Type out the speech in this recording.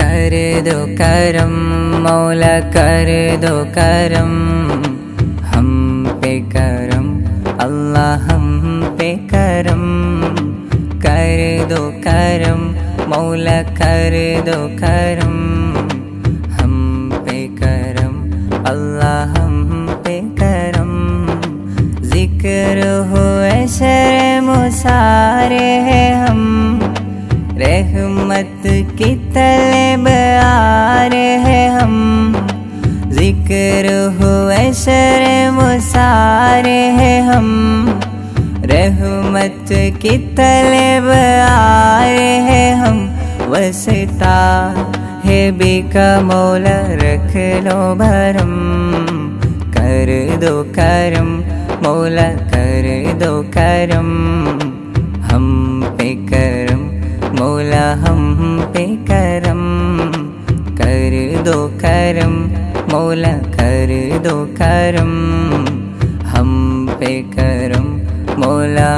कर दो करम, मौला कर दो करम। हम पे करम, अल्लाह हम पे करम। कर दो करम, मौला कर दो करम। हम पे करम, अल्लाह हम पे करम। ज़िक्र हो शर मुसारे हैं हम हो शर मुसारे हैं हम। रहमत की तलब आ रहे हम। वसता है बेका मौला रख लो भरम। कर दो करम मौला कर दो करम। हम पे करम मौला हम पे करम कर दो करम मौला कर दो करम हम पे करम मौला